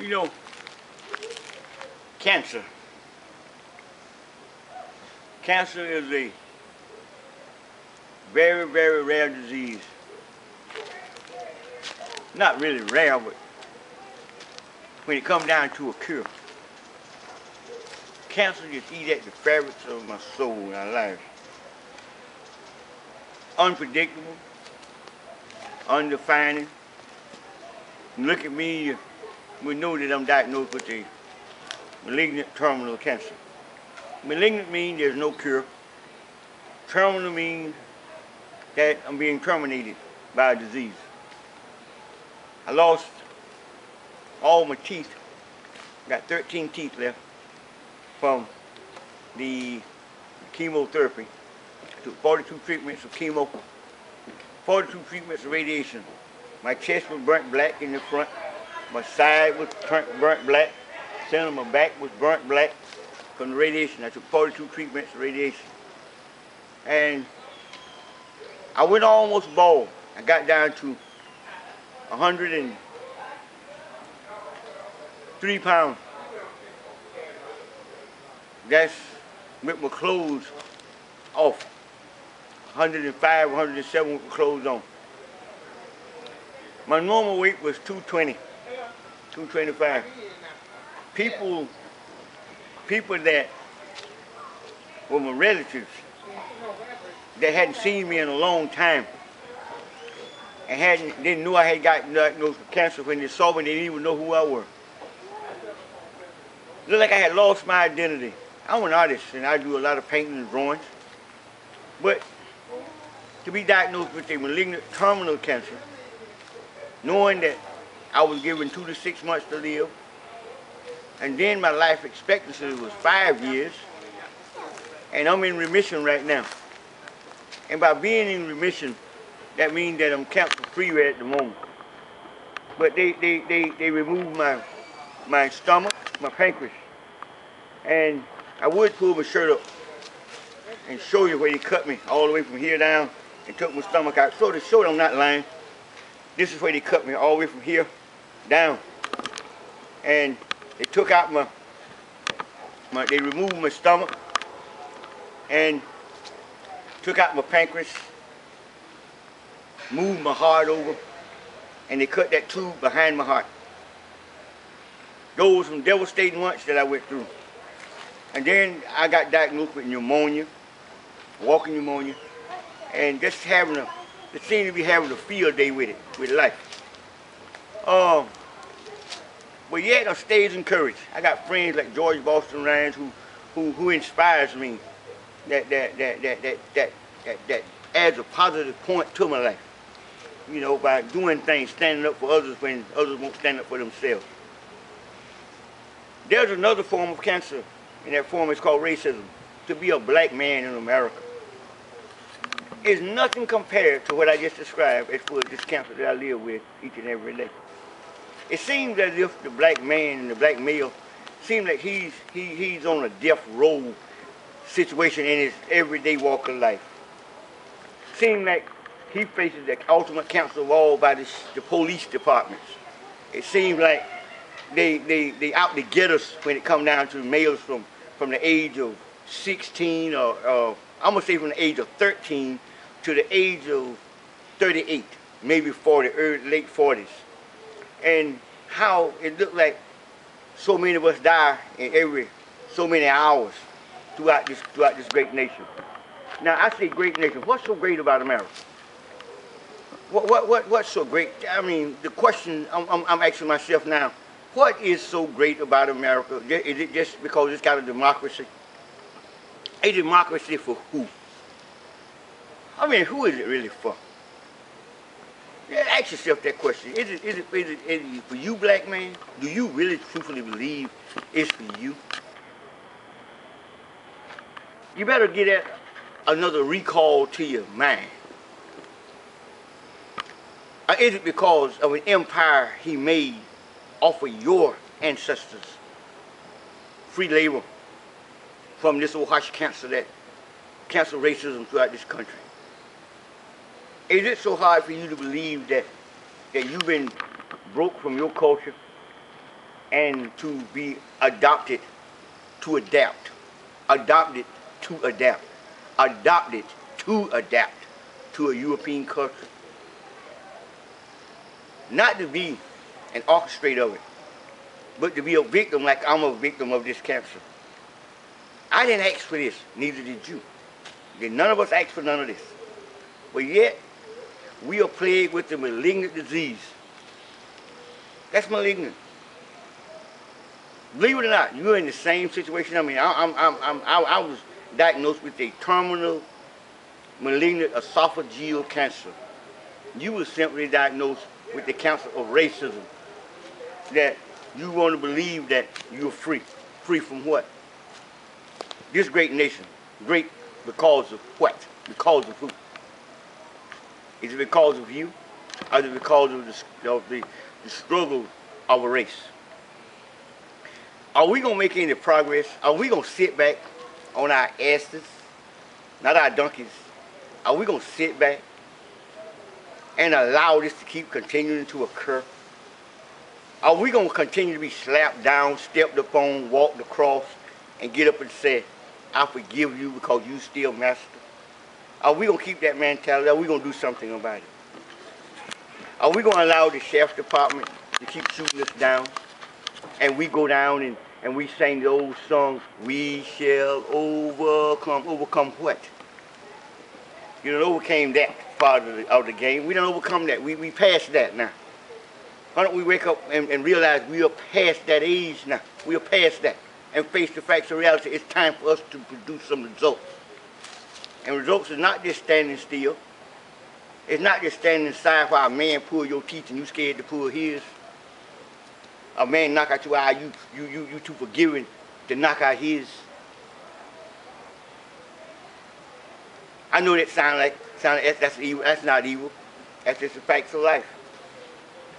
You know, cancer. Cancer is a very, very rare disease. Not really rare, but when it comes down to a cure, cancer just eat at the fabrics of my soul and my life. Unpredictable, undefining. Look at me, we know that I'm diagnosed with a malignant terminal cancer. Malignant means there's no cure. Terminal means that I'm being terminated by a disease. I lost all my teeth. Got 13 teeth left from the chemotherapy. Took 42 treatments of chemo, 42 treatments of radiation. My chest was burnt black in the front. My side was burnt black. Center of my back was burnt black from the radiation. I took 42 treatments of radiation. And I went almost bald. I got down to 103 pounds. That's with my clothes off. 105, 107 with my clothes on. My normal weight was 220, 225. People, people that were my relatives, that hadn't seen me in a long time, and hadn't didn't know I had gotten diagnosed with cancer when they saw me, they didn't even know who I were. Looked like I had lost my identity. I'm an artist and I do a lot of painting and drawings. But to be diagnosed with a malignant terminal cancer, knowing that I was given two to six months to live, and then my life expectancy was five years, and I'm in remission right now. And by being in remission, that means that I'm cancer free right at the moment. But they, they, they, they removed my, my stomach, my pancreas, and I would pull my shirt up and show you where they cut me all the way from here down and took my stomach out. So to show I'm not lying, this is where they cut me all the way from here down. And they took out my, my they removed my stomach and took out my pancreas, moved my heart over, and they cut that tube behind my heart. Those were some devastating months that I went through. And then I got diagnosed with pneumonia, walking pneumonia, and just having a, it seemed to be having a field day with it, with life. Um, but yet I'm stayed encouraged. I got friends like George Boston Rawls who, who, who inspires me. That that that that that that that, that adds a positive point to my life. You know, by doing things, standing up for others when others won't stand up for themselves. There's another form of cancer, and that form is called racism. To be a black man in America is nothing compared to what I just described as for this cancer that I live with each and every day. It seems as if the black man and the black male seems like he's he, he's on a death row situation in his everyday walk of life. Seems like he faces the ultimate counsel of all by the, the police departments. It seems like they, they, they out to get us when it come down to males from, from the age of 16 or, or I'm gonna say from the age of 13 to the age of 38, maybe 40, early, late 40s. And how it looked like so many of us die in every so many hours throughout this throughout this great nation. Now I say great nation. What's so great about America? What what what what's so great? I mean, the question I'm, I'm, I'm asking myself now what is so great about America? Is it just because it's got a democracy? A democracy for who? I mean, who is it really for? Yeah, ask yourself that question. Is it, is, it, is, it, is it for you, black man? Do you really truthfully believe it's for you? You better get another recall to your mind. Or is it because of an empire he made off of your ancestors free labor from this old harsh cancer that cancer racism throughout this country. Is it so hard for you to believe that that you've been broke from your culture, and to be adopted to adapt. Adopted to adapt. Adopted to adapt to a European culture. Not to be an orchestrator of it, but to be a victim like I'm a victim of this cancer. I didn't ask for this, neither did you. None of us asked for none of this. But yet, we are plagued with the malignant disease. That's malignant. Believe it or not, you're in the same situation. I mean, I, I'm, I'm, I'm, I, I was diagnosed with a terminal malignant esophageal cancer. You were simply diagnosed with the cancer of racism. That you want to believe that you're free. Free from what? This great nation. Great because of what? Because of who? Is it because of you? Or is it because of the, of the, the struggle of a race? Are we going to make any progress? Are we going to sit back on our asses, not our donkeys? Are we going to sit back and allow this to keep continuing to occur? Are we going to continue to be slapped down, stepped upon, walked across, and get up and say, I forgive you because you still master? Are we going to keep that mentality? Are we going to do something about it? Are we going to allow the sheriff's department to keep shooting us down? And we go down and and we sing the old song, We Shall Overcome. Overcome what? You know, overcame that part of the, of the game. We don't overcome that. We, we passed that now. Why don't we wake up and, and realize we are past that age now? We are past that. And face the facts of reality. It's time for us to produce some results. And results is not just standing still. It's not just standing aside while a man pull your teeth and you scared to pull his a man knock out your eye, you you you you too forgiving to knock out his. I know that sound like sound like that's evil. That's not evil. That's just the facts of life.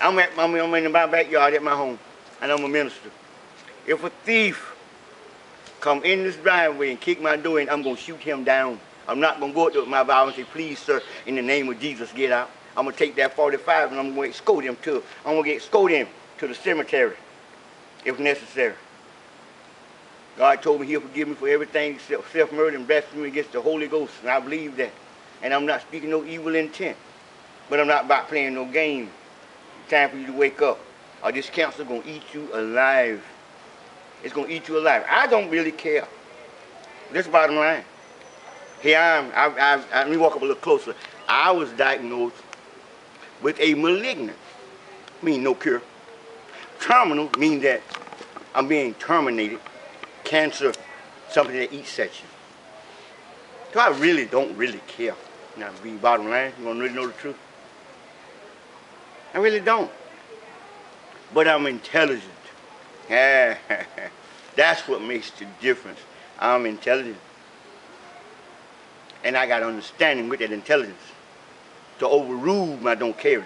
I'm at I'm, I'm in my backyard at my home, and I'm a minister. If a thief come in this driveway and kick my door in, I'm gonna shoot him down. I'm not gonna go up to my Bible and say, please, sir, in the name of Jesus, get out. I'm gonna take that 45 and I'm gonna escort him to. I'm gonna get escort him to the cemetery if necessary. God told me he'll forgive me for everything except self-murder and blasphemy against the Holy Ghost, and I believe that. And I'm not speaking no evil intent, but I'm not about playing no game. Time for you to wake up, or this cancer gonna eat you alive. It's gonna eat you alive. I don't really care. This bottom line. Here I am. I, I, I, let me walk up a little closer. I was diagnosed with a malignant, mean no cure, Terminal means that I'm being terminated. Cancer, something that eats at you. So I really don't really care. Now, be bottom line, you want to really know the truth? I really don't. But I'm intelligent. That's what makes the difference. I'm intelligent. And I got understanding with that intelligence to overrule my don't caring.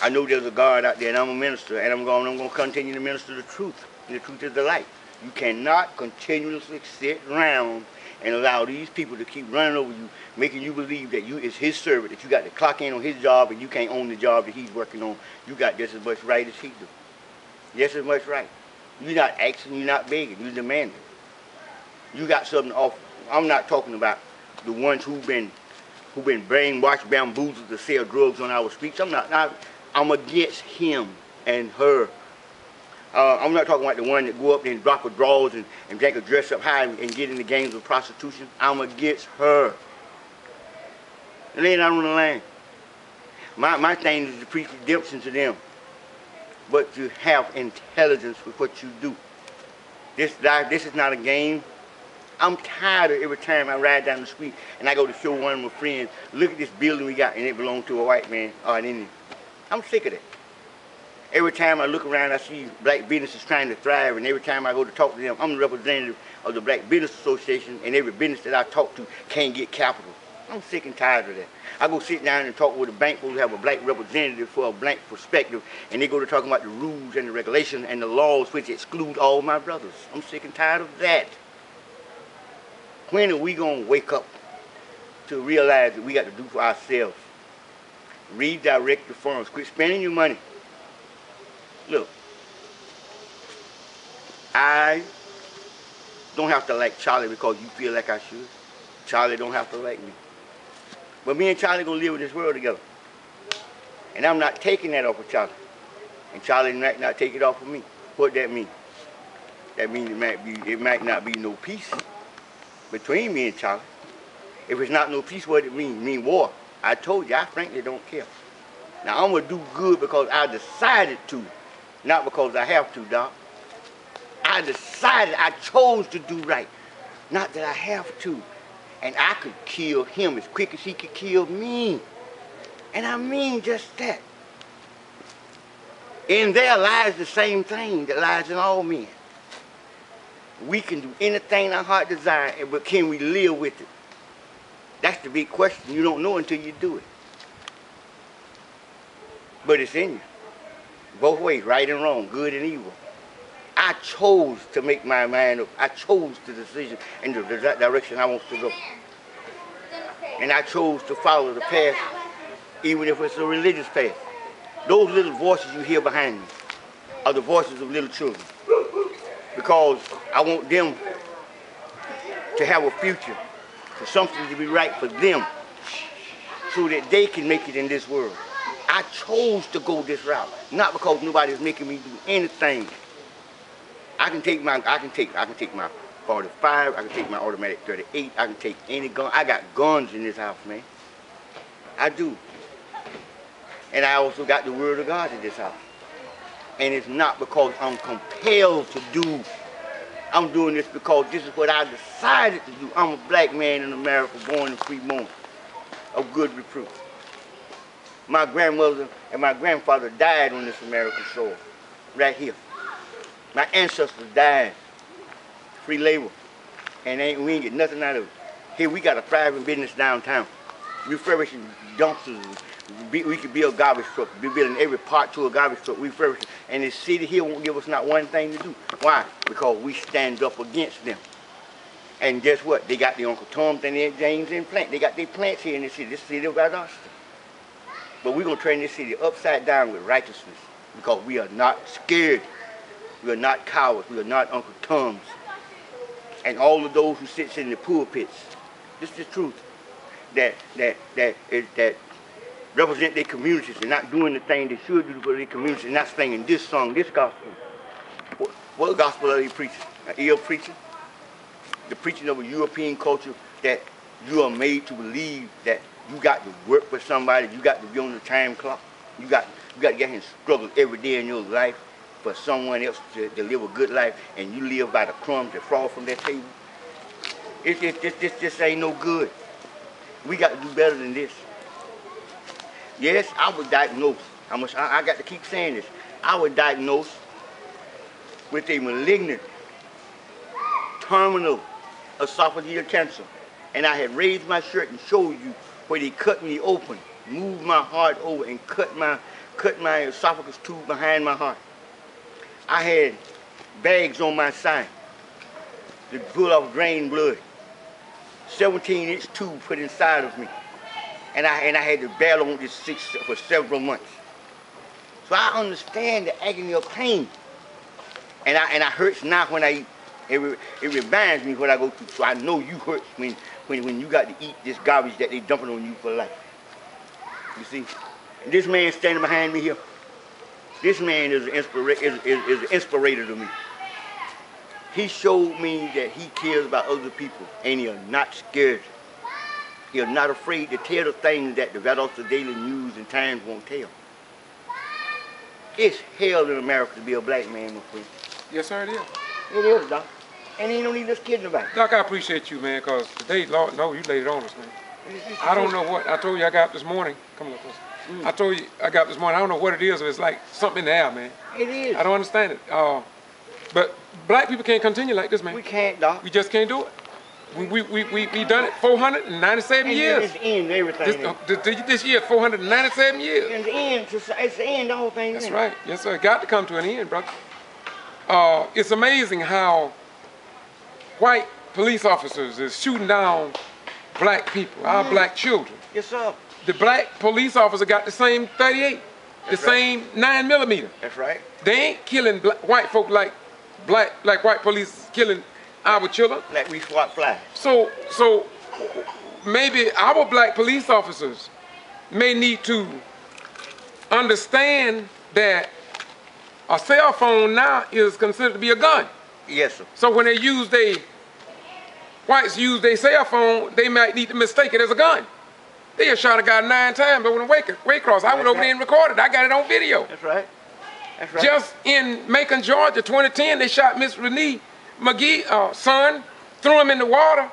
I know there's a God out there, and I'm a minister, and I'm going, I'm going to continue to minister the truth. And the truth is the light. You cannot continuously sit around and allow these people to keep running over you, making you believe that you is his servant, that you got to clock in on his job, and you can't own the job that he's working on. You got just as much right as he do. Just as much right. You're not asking, you're not begging, you're demanding. You got something off. I'm not talking about the ones who've been who've been brainwashed, bamboozled to sell drugs on our streets. I'm not. not I'm against him and her. Uh, I'm not talking about the one that go up and drop her drawers and, and take a dress up high and, and get in the games of prostitution. I'm against her. And then I'm on the line. My, my thing is to preach redemption to them. But to have intelligence with what you do. This, this is not a game. I'm tired of every time I ride down the street and I go to show one of my friends, look at this building we got and it belongs to a white man or an Indian. I'm sick of that. Every time I look around, I see black businesses trying to thrive, and every time I go to talk to them, I'm the representative of the Black Business Association, and every business that I talk to can't get capital. I'm sick and tired of that. I go sit down and talk with a bank who have a black representative for a black perspective, and they go to talking about the rules and the regulations and the laws which exclude all my brothers. I'm sick and tired of that. When are we going to wake up to realize that we got to do for ourselves? redirect the funds. Quit spending your money. Look, I don't have to like Charlie because you feel like I should. Charlie don't have to like me. But me and Charlie gonna live in this world together. And I'm not taking that off of Charlie. And Charlie might not take it off of me. What that mean? That means it might be it might not be no peace between me and Charlie. If it's not no peace, what it mean? Mean war. I told you, I frankly don't care. Now I'm gonna do good because I decided to, not because I have to, Doc. I decided, I chose to do right. Not that I have to. And I could kill him as quick as he could kill me. And I mean just that. In there lies the same thing that lies in all men. We can do anything our heart desires, but can we live with it? That's the big question. You don't know until you do it. But it's in you. Both ways, right and wrong, good and evil. I chose to make my mind up. I chose the decision in the direction I want to go. And I chose to follow the path, even if it's a religious path. Those little voices you hear behind me are the voices of little children. Because I want them to have a future, for something to be right for them, so that they can make it in this world. I chose to go this route, not because nobody's making me do anything. I can take my, I can take, I can take my 45, I can take my automatic 38, I can take any gun. I got guns in this house, man. I do. And I also got the word of God in this house. And it's not because I'm compelled to do. I'm doing this because this is what I decided to do. I'm a black man in America, born in Fremont, of good repute. My grandmother and my grandfather died on this American soil, right here. My ancestors died, free labor, and ain't, we ain't get nothing out of it. Here we got a thriving business downtown, refurbishing dumpsters, we could build a garbage trucks. Be building every part to a garbage truck, refurbish it. And the city here won't give us not one thing to do. Why? Because we stand up against them. And guess what? They got the Uncle Tom's and their James and plant. They got their plants here in the city, this city of Valdosta. But we're going to turn this city upside down with righteousness because we are not scared. We are not cowards. We are not Uncle Tom's. And all of those who sits in the pulpits, this is the truth, that, that, that, that represent their communities and not doing the thing they should do for their communities and not singing this song, this gospel. What, what gospel are they preaching? An ill preaching? The preaching of a European culture that you are made to believe that you got to work for somebody, you got to be on the time clock, you got you got to get and struggle every day in your life for someone else to, to live a good life, and you live by the crumbs that fall from their table. It, it, this, this, this ain't no good. We got to do better than this. Yes, I was diagnosed. I, must, I, got to keep saying this. I was diagnosed with a malignant, terminal esophageal cancer. And I had raised my shirt and showed you where they cut me open, moved my heart over and cut my, cut my esophagus tube behind my heart. I had bags on my side to pull off drain blood. 17 inch tube put inside of me and I and I had to battle on this six for several months. So I understand the agony of pain, and I and I hurts now when I. It, it reminds me what I go through. So I know you hurt when when when you got to eat this garbage that they dumping on you for life. You see, this man standing behind me here. This man is an, inspira- is, is, is an inspirator to me. He showed me that he cares about other people and he is not scared you're not afraid to tell the things that the Valdosta Daily News and Times won't tell. It's hell in America to be a black man, my friend. Yes, sir, it is. It is, Doc. And ain't no need just kidding about it. Doc, I appreciate you, man, because today, Lord, no, you laid it on us, man. I don't know what, I told you I got this morning. Come on, mm. I told you I got this morning. I don't know what it is, but it's like something in the air, man. It is. I don't understand it. Uh, but black people can't continue like this, man. We can't, Doc. We just can't do it. We, we, we, we, we done it 497 and years. It's the end everything. This, uh, this year, 497 years. It's the end. It's the end, the whole thing. That's right. Yes, sir. It Got to come to an end, brother. Uh, it's amazing how white police officers is shooting down black people, our mm-hmm. black children. Yes, sir. The black police officer got the same 38, That's the right. same 9 millimeter. That's right. They ain't killing black, white folk like black like white police killing our children. Like we swat flies. So so maybe our black police officers may need to understand that a cell phone now is considered to be a gun. Yes, sir. So when they use they whites use their cell phone, they might need to mistake it as a gun. They have shot a guy nine times over the wake way, Waycross. I went over there and recorded. I got it on video. That's right. That's right. Just in Macon, Georgia, 2010, they shot Miss Renee McGee, uh, son, threw him in the water.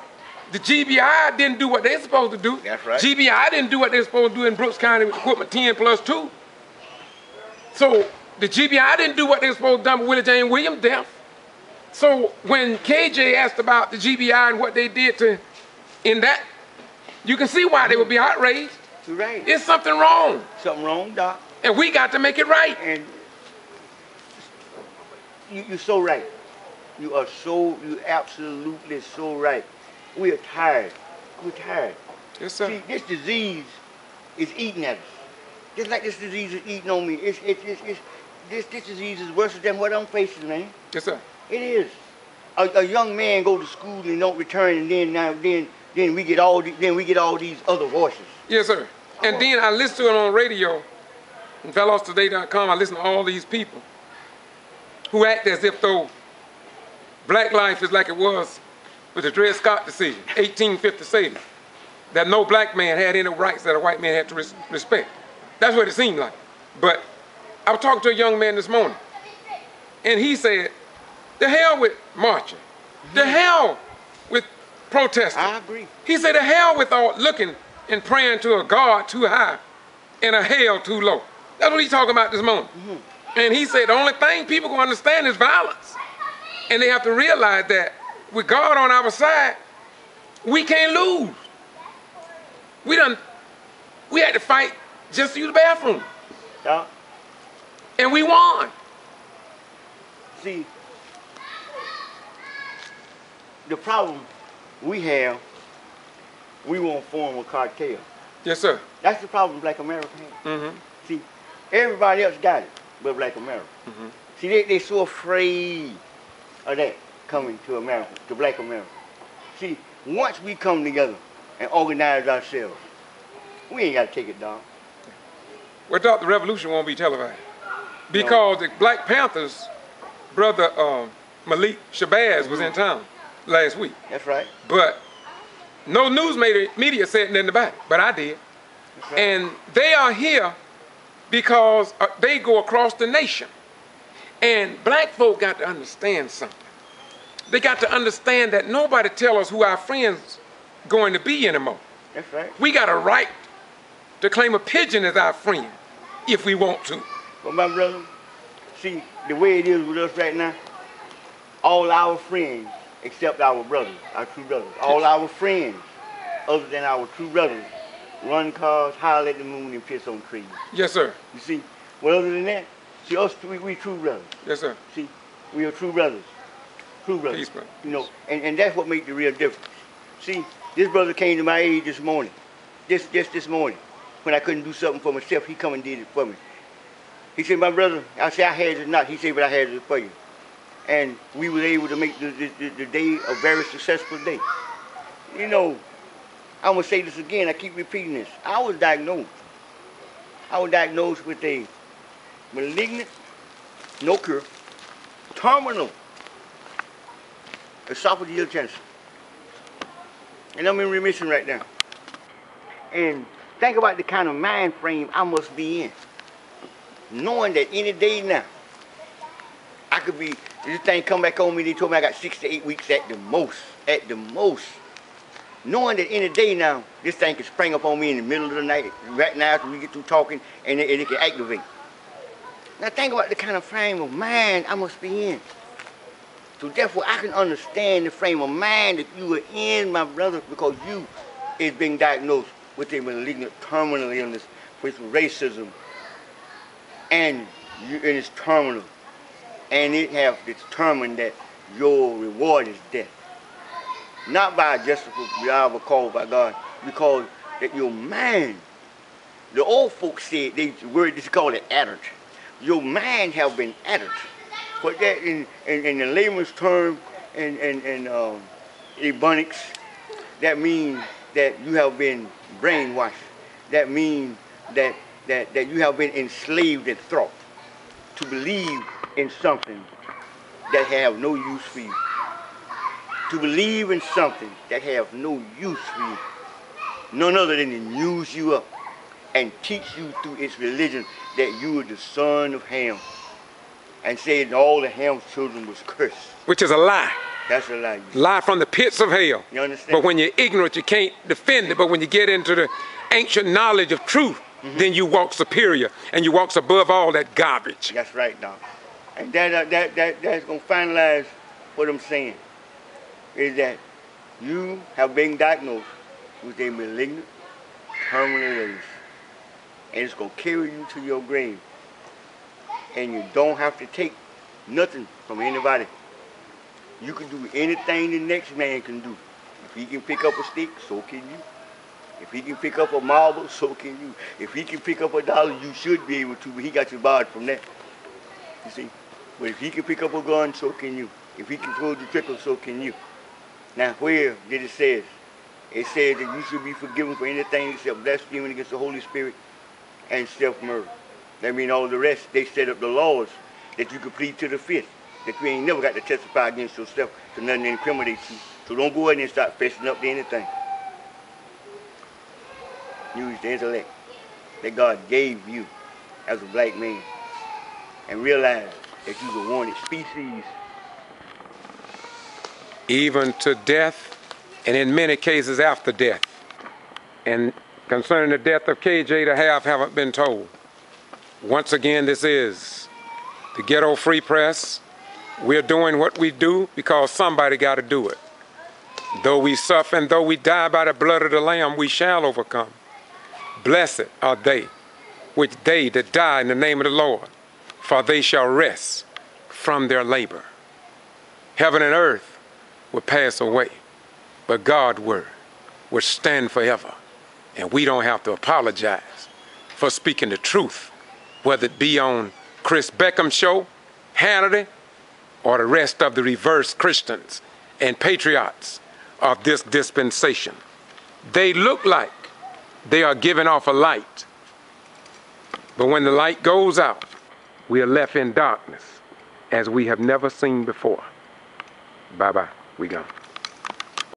The GBI didn't do what they're supposed to do. That's right. GBI didn't do what they're supposed to do in Brooks County with equipment 10 plus 2. So the GBI didn't do what they were supposed to do with Willie Jane Williams' death. So when KJ asked about the GBI and what they did to in that, you can see why they would be outraged. Right. It's something wrong. Something wrong, Doc. And we got to make it right. And you, you're so right. You are so, you absolutely so right. We are tired. We're tired. Yes, sir. See, this disease is eating at us. Just like this disease is eating on me. It's, it's, it's, it's, this, this disease is worse than what I'm facing, man. Yes, sir. It is. A, a young man go to school and don't return, and then now then then we get all the, then we get all these other voices. Yes, sir. And then I listen to it on radio, on ValdostaToday.com. I listen to all these people who act as if though black life is like it was with the Dred Scott decision, 1857, that no black man had any rights that a white man had to res- respect. That's what it seemed like. But I was talking to a young man this morning, and he said, "The hell with marching, the hell with protesting." I agree. He said, "The hell with all looking and praying to a God too high and a hell too low." That's what he's talking about this morning. Mm-hmm. And he said, "The only thing people can understand is violence, and they have to realize that with God on our side, we can't lose. We done, we had to fight just to use the bathroom, Doc, and we won. see, the problem we have, we won't form a cartel. Yes, sir. That's the problem Black America has. Mm-hmm. See, everybody else got it, but Black America. Mhm. See, they they so afraid of that coming to America, to Black America. See, once we come together and organize ourselves, we ain't got to take it down. We thought the revolution won't be televised because the Black Panthers, brother um, Malik Shabazz was in town last week, That's right. but no news media, media said nothing about it, but I did. Right. And they are here because uh, they go across the nation. And black folk got to understand something. They got to understand that nobody tell us who our friends going to be anymore. That's right. We got a right to claim a pigeon as our friend if we want to. But my brother, see, the way it is with us right now, all our friends, except our brothers, our true brothers, all our friends, other than our true brothers, run cars, holler at the moon, and piss on trees. Yes, sir. You see, well, other than that, see, us, we, we true brothers. Yes, sir. See, we are true brothers. True brothers. Peace, brother. You know, and, and that's what makes the real difference. See, this brother came to my aid this morning. Just, just this morning. When I couldn't do something for myself, he come and did it for me. He said, my brother, I said, I had it not. He said, but I had it for you. And we were able to make the, the, the, the day a very successful day. You know, I'm going to say this again. I keep repeating this. I was diagnosed. I was diagnosed with a malignant, no cure, terminal esophageal cancer. And I'm in remission right now. And think about the kind of mind frame I must be in. Knowing that any day now, I could be, this thing come back on me, they told me I got six to eight weeks at the most, at the most. Knowing that any day now, this thing could spring up on me in the middle of the night, right now after we get through talking, and it, and it can activate. Now think about the kind of frame of mind I must be in. So therefore, I can understand the frame of mind that you are in, my brother, because you is being diagnosed with a malignant terminal illness, with racism, and you, it is terminal, and it have determined that your reward is death, not by a justifiable call by God, because that your mind, the old folks said they the word is called it adult. Your mind have been added. put that in, in, in the layman's term and, and, and um, ebonics, that means that you have been brainwashed. That means that, that, that you have been enslaved in thought to believe in something that have no use for you. To believe in something that have no use for you. None other than to use you up and teach you through its religion that you were the son of Ham. And that all the Ham's children was cursed. Which is a lie. That's a lie. Lie from the pits of hell. You understand? But when you're ignorant, you can't defend it. But when you get into the ancient knowledge of truth, then you walk superior and you walk above all that garbage. That's right, Doc. And that, uh, that, that, that's going to finalize what I'm saying. Is that you have been diagnosed with a malignant terminal illness. And it's going to carry you to your grave. And you don't have to take nothing from anybody. You can do anything the next man can do. If he can pick up a stick, so can you. If he can pick up a marble, so can you. If he can pick up a dollar, you should be able to, but he got you barred from that. You see? But if he can pick up a gun, so can you. If he can pull the trigger, so can you. Now, where did it say? It said that you should be forgiven for anything except blaspheming against the Holy Spirit and self-murder. That mean all the rest, they set up the laws that you could plead to the fifth. That you ain't never got to testify against yourself to nothing incriminates you. So don't go ahead and start fessing up to anything. Use the intellect that God gave you as a black man. And realize that you're a wanted species. even to death, and in many cases after death. And concerning the death of KJ, to have haven't been told. Once again, this is the Ghetto Free Press. We're doing what we do because somebody got to do it. Though we suffer and though we die by the blood of the Lamb, we shall overcome. Blessed are they, which they that die in the name of the Lord, for they shall rest from their labor. Heaven and earth will pass away, but God's word will stand forever. And we don't have to apologize for speaking the truth, whether it be on Chris Beckham show, Hannity, or the rest of the reverse Christians and patriots of this dispensation. They look like they are giving off a light, but when the light goes out, we are left in darkness as we have never seen before. Bye bye. We gone.